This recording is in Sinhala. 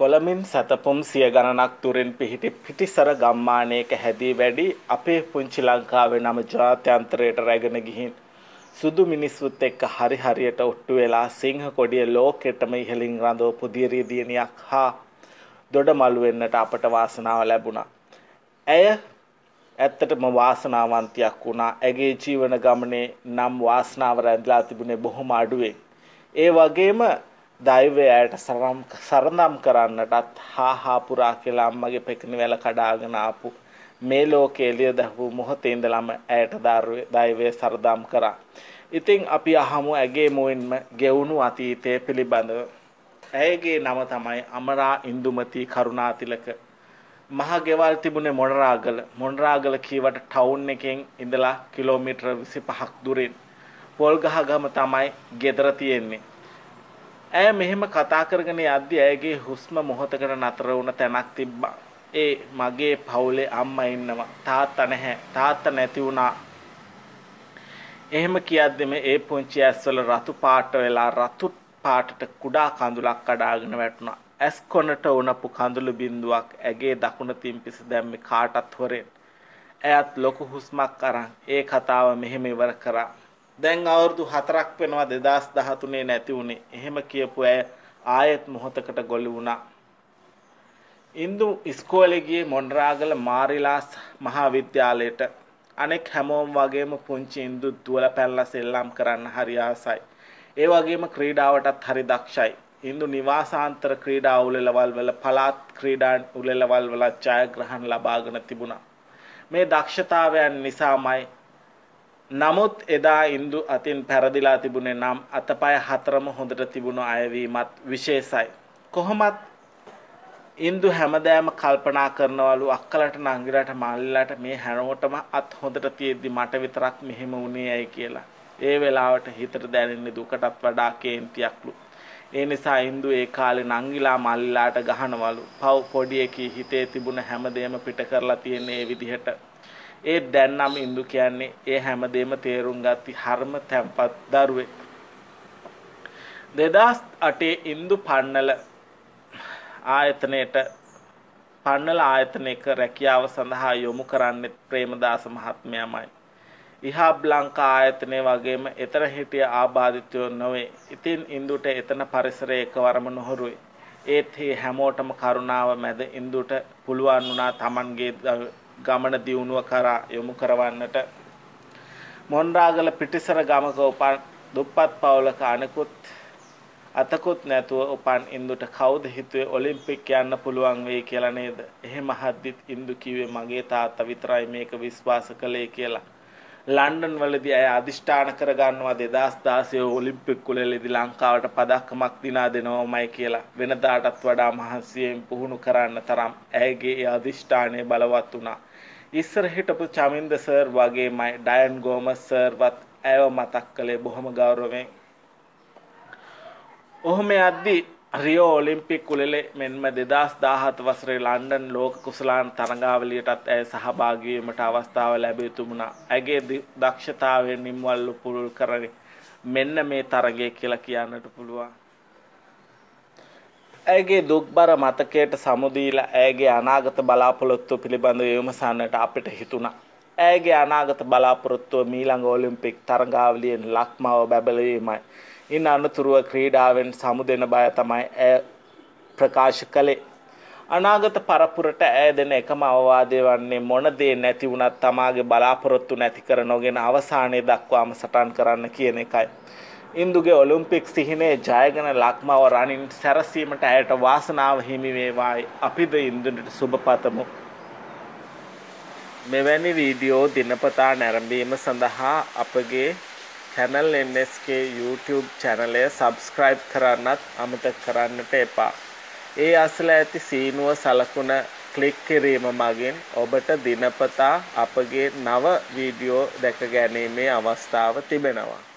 කොළමින් සැතපුම් සිය ගණනක් දුරින් පිහිටි පිටිසර ගම්මානයක හැදී වැඩි අපේ පුංචි ලංකාවේ නම ජාත්‍යන්තරයට රැගෙන ගිහින් සුදු මිනිස්සුත් එක්ක හරි හරියට ඔට්ටු වෙලා සිංහ කොඩිය ලෝකෙටම ඉහළින් රඳවපු දියරිය දියණියක් හා දොඩමළු වෙන්නට අපට වාසනාව ලැබුණා. ඇය ඇත්තටම වාසනාවන්තයක් වුණා. ඇගේ ජීවන ගමනේ නම් වාසනාව රැඳලා තිබුණේ බොහොම අඩුවෙන්. ඒ වගේම දෛවය ඇයට සරඳම් කරන්නටත් හා හා පුරා කියලා අම්මගේ පෙකණි වැල කඩාගෙන ආපු මේ ලෝකේ එළිය දැහපු මොහොතේ ඉඳලම ඇයට දෛවය සරදම් කරා. ඉතින් අපි අහමු ඇගේ මුවින්ම ගෙවුණු අතීතය පිළිබඳව. ඇයගේ නම තමයි අමරා ඉන්දුමති කරුණාතිලක. මහ ගෙවල් තිබුණේ මොනරාගල. මොනරාගල කීවට ටවුන් එකෙන් ඉඳලා කිලෝමීටර් 25ක් දුරින්. පොල්ගහගම තමයි ගෙදර තියෙන්නේ. ඇය මෙහෙම කතා කරගෙන යද්දි ඇයගේ හුස්ම මොහොතකට නතර වුණ තැනක් තිබ්බා. ඒ මගේ පවුලේ අම්මා ඉන්නවා. තාත්තා නැහැ. තාත්තා නැති වුණා. එහෙම කියද්දිම ඒ පුංචි ඇස්වල රතු පාට වෙලා රතු පාටට කුඩා කඳුලක් කඩාගෙන වැටුණා. ඇස් කොනට උනපු කඳුළු බිඳුවක් ඇගේ දකුණ තිම්පිස දැම්මේ කාටත් හොරෙන්. ඇයත් ලොකු හුස්මක් අරන් ඒ කතාව මෙහෙම ඉවර කරා. දැන් අවුරුදු 4ක් වෙනවා 2013 නැති වුණේ. එහෙම කියපු අය ආයෙත් මොහොතකට ගොළු වුණා. ඉන්දු ඉස්කෝලේ ගියේ මොණරාගල මාරිලාස් මහාවිද්‍යාලයට. අනෙක් හැමෝම වගේම පුංචි ඉන්දු දුවල පැනලා සෙල්ලම් කරන්න හරි ආසයි. ඒ වගේම ක්‍රීඩාවටත් හරි දක්ෂයි. ඉන්දු නිවාසාන්තර ක්‍රීඩා උළෙලවල් වල පළාත් ක්‍රීඩා උළෙලවල් වල ජයග්‍රහණ ලබාගෙන තිබුණා. මේ දක්ෂතාවයන් නිසාමයි නමුත් එදා ඉන්දු අතින් පැරදිලා තිබුණේ නම් අතපය හතරම හොඳට තිබුණු අයවීමත් විශේෂයි. කොහොමත් ඉන්දු හැමදෑම කල්පනා කරනවලු අක්කලට නංගිලට මල්ලට මේ හැමෝටම අත් හොඳට තියෙද්දි මට විතරක් මෙහෙම වුණේ ඇයි කියලා. ඒ වෙලාවට හිතට දැනෙන්නේ දුකටත් වඩා කේන්තියක්ලු. ඒ නිසා ඉන්දු ඒ කාලේ නංගිලා මල්ලාට ගහනවලු. පව් පොඩි එකී හිතේ තිබුණ හැමදේම පිට කරලා තියෙන ඒ විදිහට ඒ දැන් නම් ඉන්දු කියන්නේ ඒ හැමදේම තේරුම් ගත්ති හර්ම තැම්පත් දරුවෙක්. 2008 ඉන්දු පන්නල ආයතනයේට පන්නල ආයතනයක රැකියාව සඳහා යොමු කරන්නේ ප්‍රේමදාස මහත්මයාමයි. ඉහාබ් ලංකා ආයතනය වගේම එතන හිටිය ආබාධිතයෝ නොවේ. ඉතින් ඉන්දුට එතන පරිසරය එකවරම නොහොරුයි. ඒත් හැමෝටම කරුණාව මැද ඉන්දුට පුළුවන් වුණා Tamanගේ ගමන දියුණුව කරා යොමු කරවන්නට මොන්රාගල පිටිසර ගමක උපන් දුප්පත් පවුලක අනෙකුත් අතකුත් නැතුව උපන් ඉන්දුට කවුද හිතුවේ ඔලිම්පික් යන්න පුළුවන් වෙයි කියලා නේද? එහෙම හද්දිත් ඉන්දු කිව්වේ මගේ තාත්තා විතරයි මේක විශ්වාස කළේ කියලා. ලන්ඩන් වලදී අය අදිෂ්ඨාන කරගන්නවා 2016 ඔලිම්පික් කුලෙලදී ලංකාවට පදක්කමක් දිනා දෙනවමයි කියලා. වෙනදාටත් වඩා මහන්සියෙන් පුහුණු කරන්න තරම් ඇයගේ ඒ අදිෂ්ඨානය බලවත් වුණා. ඉස්සර හිටපු චමින්ද සර් වගේමයි ඩයන් ගෝමස් සර්වත් ඇයව මතක් කළේ බොහොම ගෞරවයෙන්. ඔහොම යද්දී රියෝ ඔලිම්පික් උළෙලේ මෙන්ම 2017 වසරේ ලන්ඩන් ලෝක කුසලාන තරඟාවලියටත් ඇය සහභාගී වීමට අවස්ථාව ලැබී තිබුණා. ඇගේ දක්ෂතාවයෙන් නිම්වල්ලු පුරුල් කරගෙන මෙන්න මේ තරගය කියලා කියන්නට පුළුවන්. ඇයගේ දුක්බර මතකයට සමුදීලා ඇයගේ අනාගත බලාපොරොත්තු පිළිබඳව විමසන්නට අපිට හිතුණා. ඇයගේ අනාගත බලාපොරොත්තුව මීළඟ ඔලිම්පික් තරඟාවලියෙන් ලක්මාව බැබලවීමයි. ඉන් අනතුරුව ක්‍රීඩාවෙන් සමුදෙන බය තමයි ඇය ප්‍රකාශ කළේ. අනාගත පරපුරට ඇය දෙන එකම අවවාදය වන්නේ මොන දේ නැති වුණත් තමාගේ බලාපොරොත්තු නැති කර නොගෙන අවසානයේ දක්වාම සටන් කරන්න කියන එකයි. ඉන්දුගේ ඔලිම්පික් සිහිනේ ජයගෙන ලක්මව රනින් සැරසීමට ඇයට වාසනාව හිමි වේවායි අපිද ඉන්දුනට සුබ පතමු. මෙවැනි වීඩියෝ දිනපතා නැරඹීම සඳහා අපගේ channel NSK YouTube channelය subscribe කරන්නත් අමතක කරන්නට එපා. ඒ අසල ඇති සීනුව සලකුණ ක්ලික් කිරීම මගින් ඔබට දිනපතා අපගේ නව වීඩියෝ දැක ගැනීමේ අවස්ථාව තිබෙනවා.